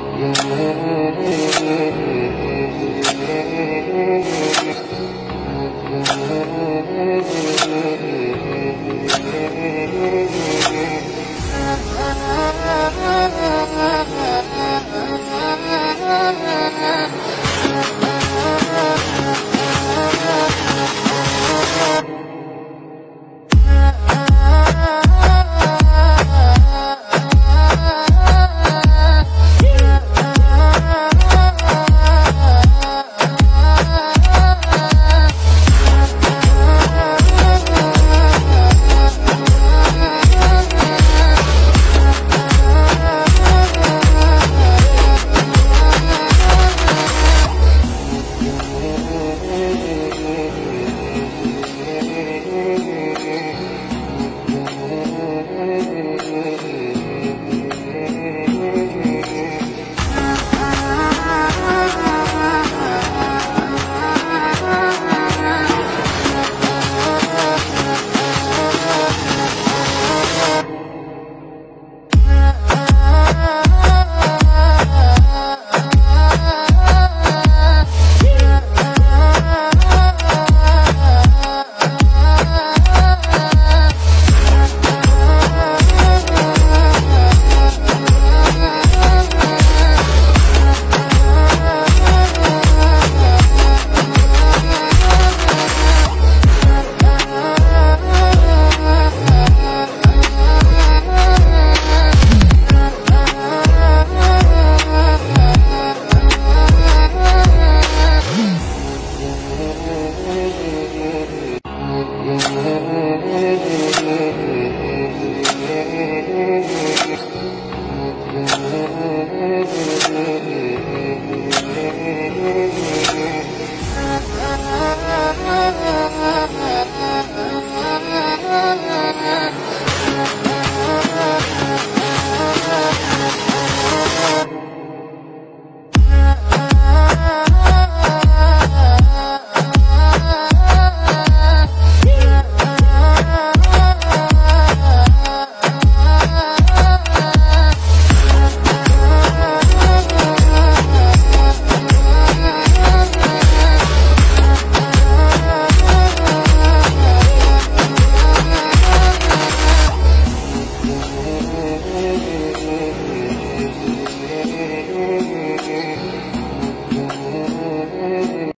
You. Amen.